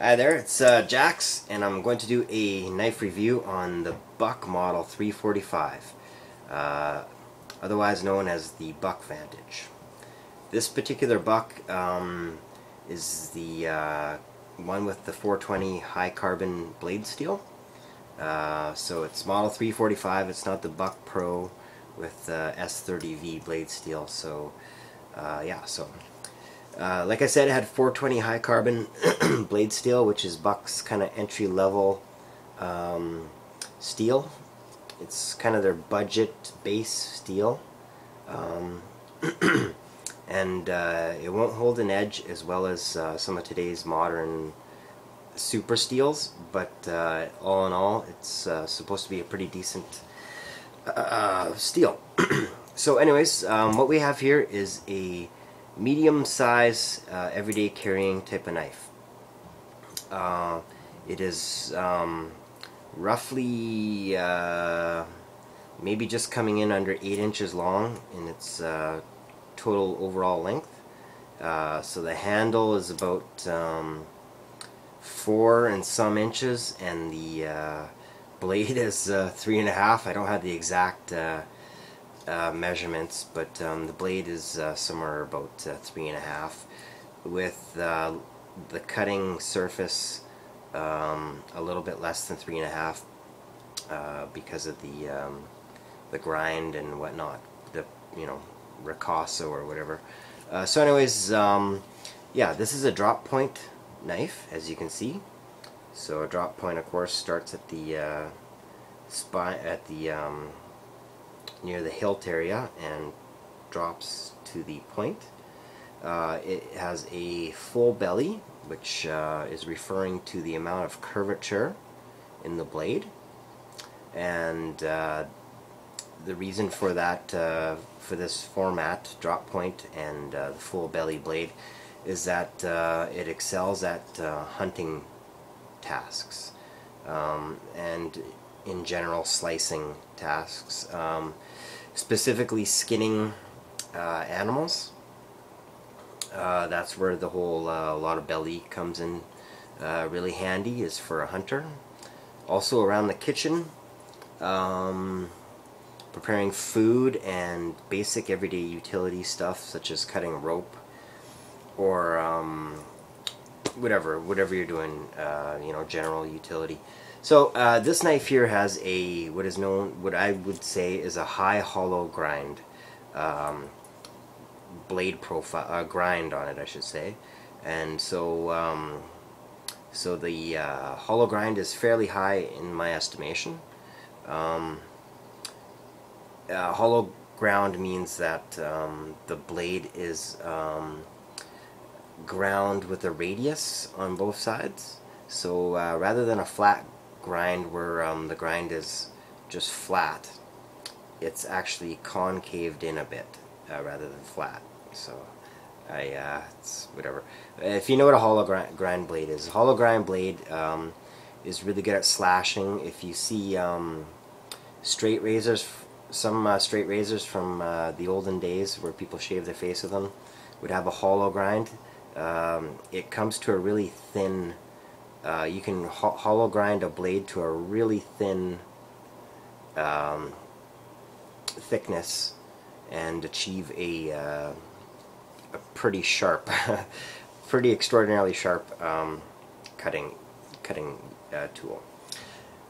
Hi there, it's uh, Jax, and I'm going to do a knife review on the Buck Model 345, uh, otherwise known as the Buck Vantage. This particular buck um, is the uh, one with the 420 high carbon blade steel. Uh, so it's Model 345, it's not the Buck Pro with uh, S30V blade steel. So uh, yeah, so uh, like I said, it had 420 high carbon blade steel, which is Buck's kind of entry level um, steel. It's kind of their budget base steel. Um, and uh, it won't hold an edge as well as uh, some of today's modern super steels, but uh, all in all, it's uh, supposed to be a pretty decent uh, steel. so anyways, um, what we have here is a medium size uh, everyday carrying type of knife. Uh, it is um, roughly uh, maybe just coming in under 8 inches long in its uh, total overall length. Uh, so the handle is about um, 4 and some inches and the uh, blade is three and a half. I don't have the exact uh, measurements, but um, the blade is uh, somewhere about uh, three and a half, with uh, the cutting surface um, a little bit less than three and a half uh, because of the um, the grind and whatnot, the you know ricasso or whatever. so, anyways, um, yeah, this is a drop point knife, as you can see. So, a drop point, of course, starts at the spine at the um, near the hilt area and drops to the point. Uh, it has a full belly, which uh, is referring to the amount of curvature in the blade. And uh, the reason for that, uh, for this format, drop point and uh, the full belly blade, is that uh, it excels at hunting tasks. Um, and in general slicing tasks. Um, specifically skinning uh, animals. Uh, that's where the whole uh, lot of belly comes in uh, really handy is for a hunter. Also around the kitchen, um, preparing food and basic everyday utility stuff such as cutting rope or um, whatever, whatever you're doing, uh, you know, general utility. So uh, this knife here has a what is known, what I would say is a high hollow grind um, blade profile, uh, grind on it, I should say. And so, um, so the uh, hollow grind is fairly high in my estimation. Um, uh, hollow ground means that um, the blade is um, ground with a radius on both sides. So uh, rather than a flat grind where um, the grind is just flat, it's actually concaved in a bit uh, rather than flat. So I, uh, it's whatever. If you know what a hollow grind, blade is, a hollow grind blade um, is really good at slashing. If you see um, straight razors, some uh, straight razors from uh, the olden days where people shaved their face with them would have a hollow grind. Um, it comes to a really thin uh, you can ho hollow grind a blade to a really thin um, thickness and achieve a, uh, a pretty sharp, pretty extraordinarily sharp um, cutting cutting uh, tool.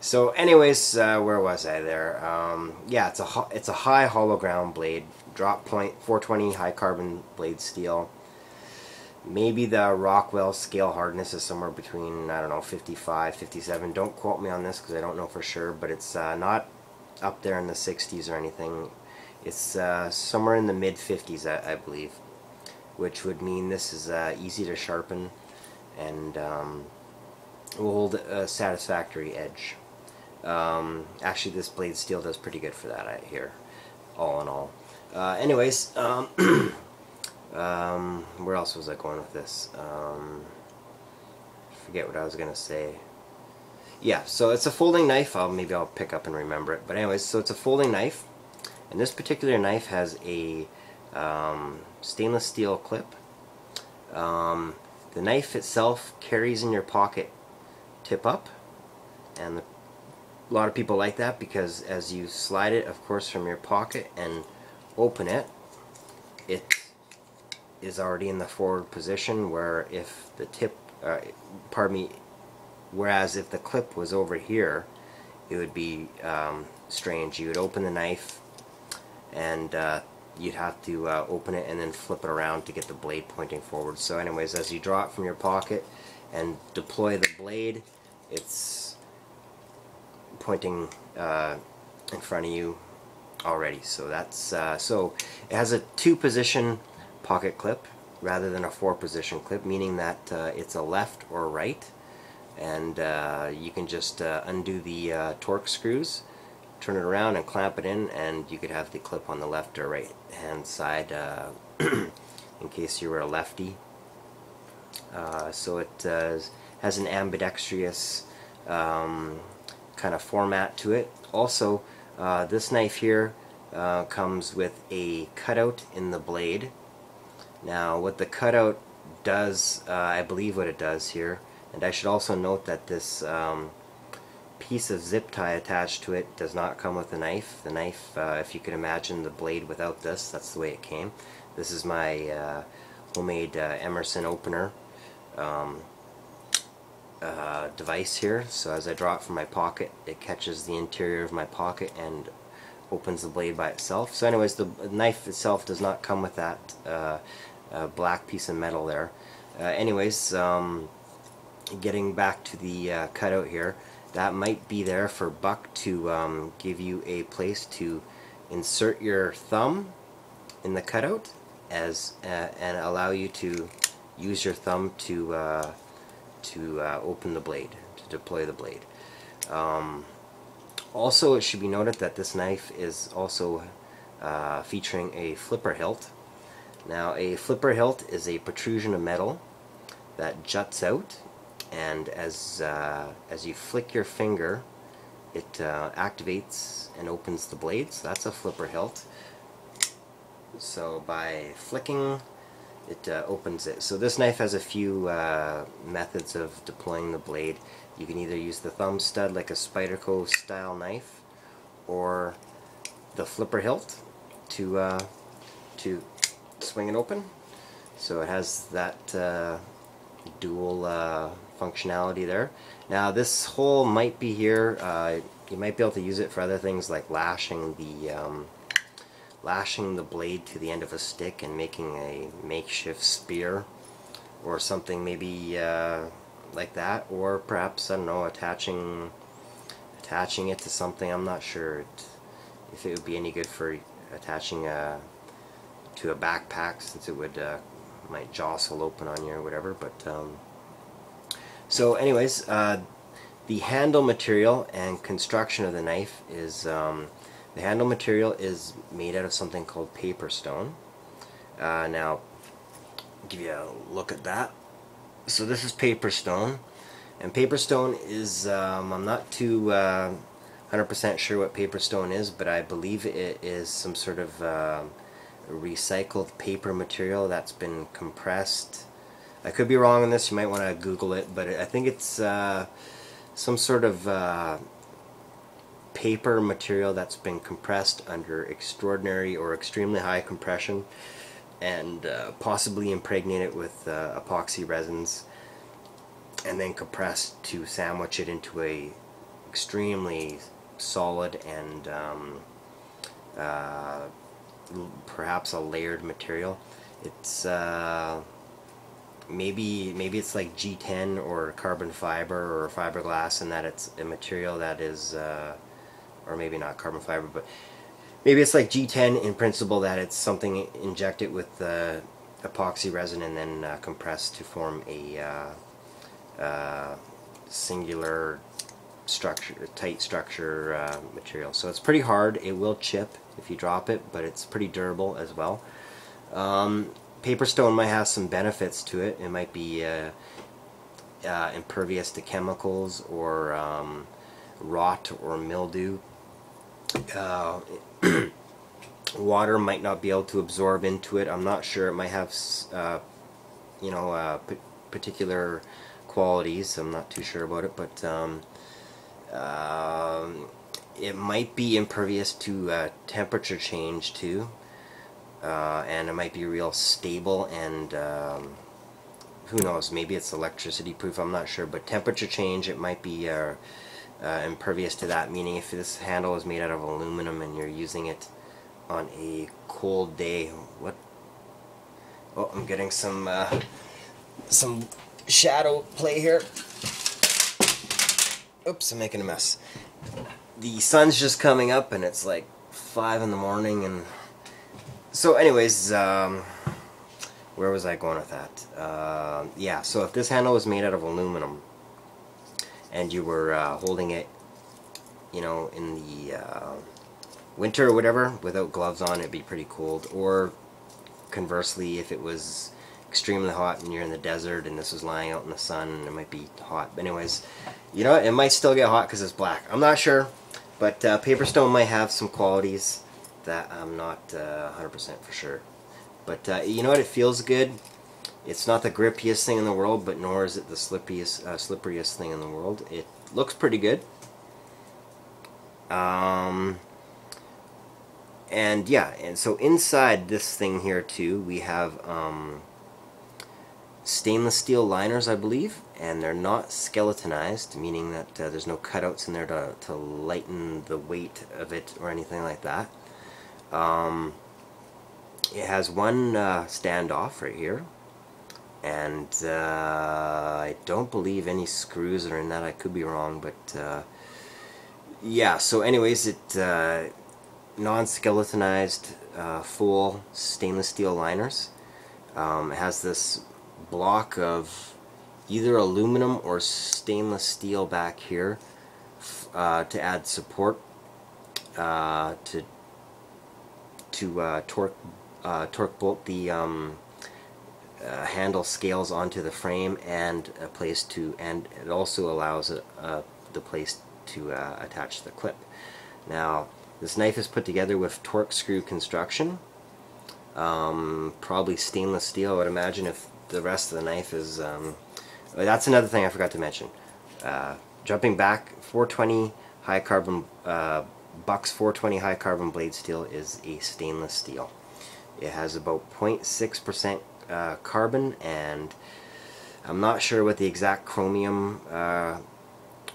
So, anyways, uh, where was I there? Um, yeah, it's a it's a high hollow ground blade, drop point, 420 high carbon blade steel. Maybe the Rockwell scale hardness is somewhere between, I don't know, 55, 57. Don't quote me on this because I don't know for sure, but it's uh, not up there in the 60s or anything. It's uh, somewhere in the mid 50s, I, I, believe, which would mean this is uh, easy to sharpen and um, will hold a satisfactory edge. Um, actually, this blade steel does pretty good for that, I hear, all in all. Uh, anyways, um, Um, where else was I going with this? Um, forget what I was going to say. Yeah, so it's a folding knife. I'll, maybe I'll pick up and remember it. But anyways, so it's a folding knife. And this particular knife has a um, stainless steel clip. Um, the knife itself carries in your pocket tip up and the, a lot of people like that because as you slide it of course from your pocket and open it it is already in the forward position where if the tip uh, pardon me whereas if the clip was over here it would be um, strange you would open the knife and uh, you'd have to uh, open it and then flip it around to get the blade pointing forward. So anyways, as you draw it from your pocket and deploy the blade, it's pointing uh, in front of you already. So that's uh, so it has a two-position pocket clip rather than a four-position clip, meaning that uh, it's a left or right, and uh, you can just uh, undo the Torx screws turn it around and clamp it in and you could have the clip on the left or right hand side uh, in case you were a lefty. Uh, so it uh, has an ambidextrous um, kind of format to it. Also, uh, this knife here uh, comes with a cutout in the blade. Now, what the cutout does, uh, I believe what it does here, and I should also note that this um, piece of zip tie attached to it does not come with a knife. The knife, uh, if you can imagine the blade without this, that's the way it came. This is my uh, homemade uh, Emerson opener um, uh, device here. So as I draw it from my pocket, it catches the interior of my pocket and opens the blade by itself. So anyways, the knife itself does not come with that uh, black piece of metal there. Uh, anyways, um, getting back to the cutout here, that might be there for Buck to um, give you a place to insert your thumb in the cutout as uh, and allow you to use your thumb to uh, to uh, open the blade to deploy the blade um, also it should be noted that this knife is also uh, featuring a flipper hilt. Now a flipper hilt is a protrusion of metal that juts out and as uh, as you flick your finger it uh, activates and opens the blades that's a flipper hilt. So by flicking it uh, opens it so this knife has a few uh, methods of deploying the blade you can either use the thumb stud like a Spyderco style knife or the flipper hilt to uh, to swing it open so it has that uh, dual functionality there. Now this hole might be here. Uh, you might be able to use it for other things like lashing the um, lashing the blade to the end of a stick and making a makeshift spear or something maybe uh, like that or perhaps I don't know attaching attaching it to something I'm not sure if it would be any good for attaching a, to a backpack since it would uh, might jostle open on you or whatever but um, so anyways, uh, the handle material and construction of the knife is, um, the handle material is made out of something called paper stone. Uh, now, give you a look at that. So this is paper stone. And paper stone is, um, I'm not too 100% uh, sure what paper stone is, but I believe it is some sort of uh, recycled paper material that's been compressed I could be wrong on this, you might want to Google it, but I think it's uh, some sort of uh, paper material that's been compressed under extraordinary or extremely high compression and uh, possibly impregnated with uh, epoxy resins and then compressed to sandwich it into a extremely solid and um, uh, perhaps a layered material. It's uh, maybe maybe it's like G10 or carbon fiber or fiberglass and that it's a material that is uh, or maybe not carbon fiber but maybe it's like G10 in principle that it's something injected with uh, epoxy resin and then uh, compressed to form a uh, uh, singular structure tight structure uh, material so it's pretty hard it will chip if you drop it but it's pretty durable as well um, paper stone might have some benefits to it. It might be uh, impervious to chemicals or um, rot or mildew. Uh, water might not be able to absorb into it. I'm not sure. It might have, uh, you know, uh, particular qualities. I'm not too sure about it, but um, um, it might be impervious to uh, temperature change too, uh, and it might be real stable and um, who knows, maybe it's electricity proof, I'm not sure, but temperature change, it might be uh, impervious to that, meaning if this handle is made out of aluminum and you're using it on a cold day, what, oh, I'm getting some, uh, some shadow play here, oops, I'm making a mess, the sun's just coming up and it's like 5 in the morning and, so anyways, um, where was I going with that? Uh, yeah, so if this handle was made out of aluminum and you were uh, holding it, you know, in the uh, winter or whatever, without gloves on, it'd be pretty cold. Or conversely, if it was extremely hot and you're in the desert and this was lying out in the sun, it might be hot. But anyways, you know, it might still get hot because it's black. I'm not sure, but uh, paper stone might have some qualities that I'm not 100% uh, for sure. But uh, you know what? It feels good. It's not the grippiest thing in the world, but nor is it the slippiest, uh, slipperiest thing in the world. It looks pretty good. Um, and yeah, and so inside this thing here too, we have um, stainless steel liners, I believe, and they're not skeletonized, meaning that uh, there's no cutouts in there to, to lighten the weight of it or anything like that. Um, it has one uh, standoff right here and uh, I don't believe any screws are in that. I could be wrong but uh, yeah. So anyways it uh, non-skeletonized uh, full stainless steel liners. Um, it has this block of either aluminum or stainless steel back here uh, to add support to to torque uh, torque bolt the um, uh, handle scales onto the frame and a place to and it also allows uh, the place to uh, attach the clip. Now this knife is put together with Torx screw construction. Um, probably stainless steel I would imagine if the rest of the knife is um, that's another thing I forgot to mention. Uh, jumping back 420 high carbon uh, Bucks 420 high carbon blade steel is a stainless steel. It has about 0.6% uh, carbon and I'm not sure what the exact chromium uh,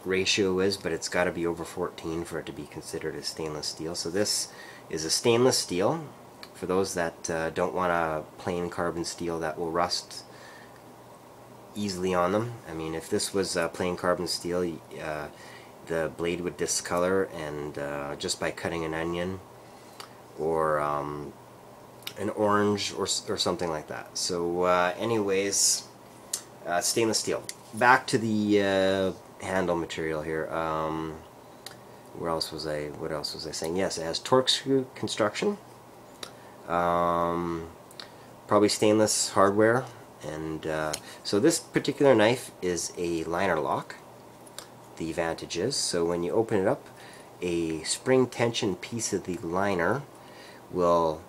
ratio is, but it's got to be over 14 for it to be considered a stainless steel. So this is a stainless steel. For those that uh, don't want a plain carbon steel that will rust easily on them. I mean, if this was plain carbon steel, uh, the blade would discolor and uh, just by cutting an onion or um, an orange or, or something like that. So uh, anyways, uh, stainless steel. Back to the uh, handle material here. Um, where else was I, what else was I saying? Yes, it has Torx screw construction. Um, probably stainless hardware. And uh, so this particular knife is a liner lock. The advantage is, so when you open it up, a spring tension piece of the liner will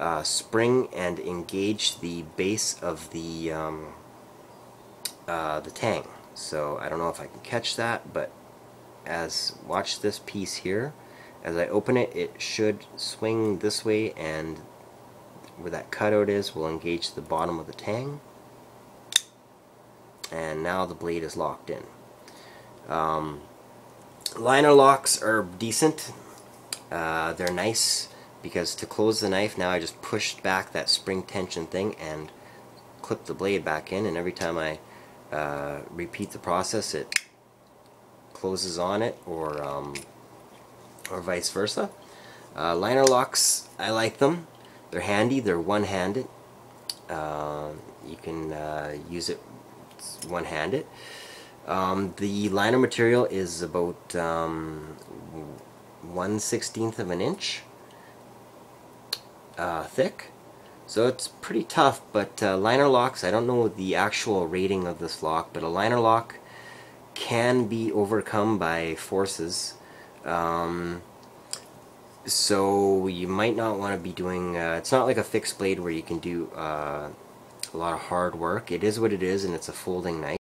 uh, spring and engage the base of the um, uh, the tang. So I don't know if I can catch that, but as watch this piece here. As I open it, it should swing this way, and where that cutout is will engage the bottom of the tang. And now the blade is locked in. Um, liner locks are decent. Uh, they're nice because to close the knife now I just pushed back that spring tension thing and clip the blade back in and every time I uh, repeat the process it closes on it or um, or vice versa. Uh, liner locks, I like them. They're handy, they're one-handed. Uh, you can uh, use it one-handed. Um, the liner material is about um, 1 16th of an inch uh, thick. So it's pretty tough, but uh, liner locks, I don't know the actual rating of this lock, but a liner lock can be overcome by forces. Um, so you might not want to be doing, uh, it's not like a fixed blade where you can do uh, a lot of hard work. It is what it is, and it's a folding knife.